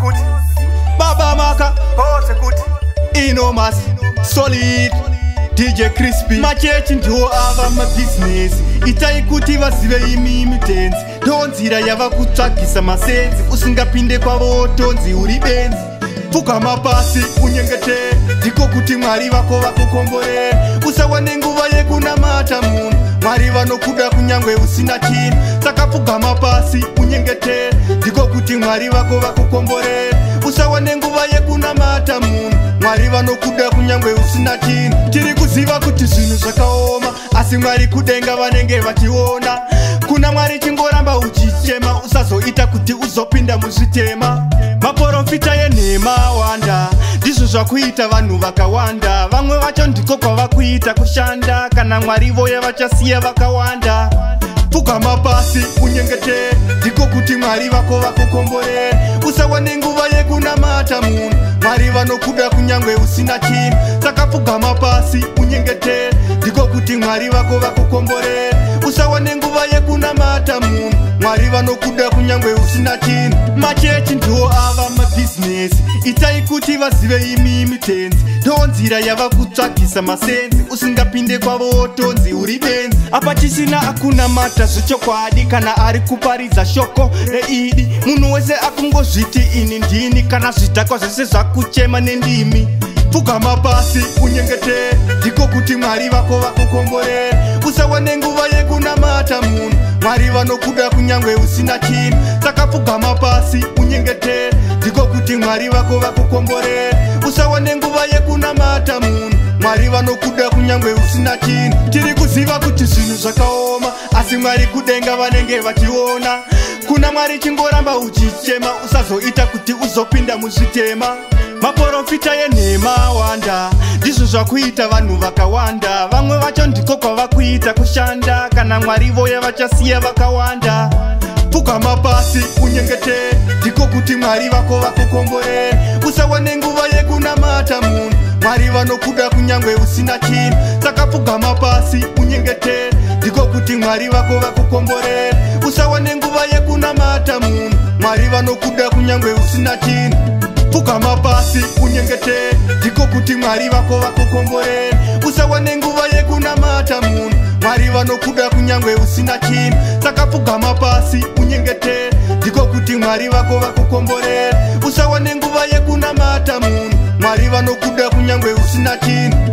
kuti baba maka pose kuti inomas solid dj crispy machechi ndiwo ava mabhizinesi itai kuti vazive imi mitenzi ndonzira yava kutsvagisa masenzi usingapinde kwavo tonzi uri benzi pfuka mapasi unyengete ndiko kuti mwari vako vakukomborera unokuda kunyange usina chinu saka pfugama pasi unyengetere ndiko kuti mwari vako vakukomborere usawa nenguva yekunamata munhu mwari vanokuda kunyange usina chinu tiri kuziva kuti zvinhu zvakaoma asi mwari kudenga vanenge vachiona kuna mwari chingoramba uchichema usazoita kuti uzopinda muzvitema maprofita yenhema awanda ndizvo zvakuita vanhu vakawanda vamwe vacho ndiko kwava kuita kushanda kana mwari voya vachasiya vakawanda pfugama pasi unyengete ndiko kuti mwari vako vakukombore usawa nenguva yekunamata munhu mwari vanokuda kunyange usina chinhu saka pfugama pasi unyengete ndiko kuti mwari vako vakukombore usawa nenguva yekunamata munhu mwari vanokuda kunyange usina chinhu machechi ndiwo ava mabhizinesi itai kuti vazive imi mitenzi tonzira yava kutsvagisa masenzi usingapinde kwavo tonzi uri benzi apa chisina akunamata zvechokwadi kana ari kuparidza shoko reidi munhu wese akungozviti ini ndini kana zvitakwa zvese zvakuchema nendimi pfugama pasi unyengetere ndiko kuti mwari vako vakukomborere usawane nguva yekunamata munhu mwari vanokuda kunyange usina chinhu takapfugama pasi unyengetere ndiko kuti mwari vako vakukomborere usawa nenguva yekunamata munhu mwari vanokuda kunyange usina chinhu tiri kuziva kuti zvinhu zvakaoma asi mwari kudenga vanenge vachiona kuna mwari chingoramba uchichema usazoita kuti uzopinda muzvitema maprofita yenhema wandaa zvakuita vanhu vakawanda vamwe vacho ndiko kwava kuita kushanda kana mwari voya vachasiya vakawanda pfugama pasi unyengete ndiko kuti mwari vako vakukombore usawa nenguva yekunamata munhu mwari vanokuda kunyange usina chinhu saka pfugama pasi unyengete ndiko kuti mwari vako vakukombore usawa nenguva yekunamata munhu mwari vanokuda kunyange usina chinhu pfugama pasi unyengetee kuti mwari vako vakukomborere usawa nenguva yekunamata munhu mwari vanokuda kunyange usina chinhu saka pfugama pasi unyengetere ndiko kuti mwari vako vakukomborere usawa nenguva yekunamata munhu mwari vanokuda kunyange usina chinhu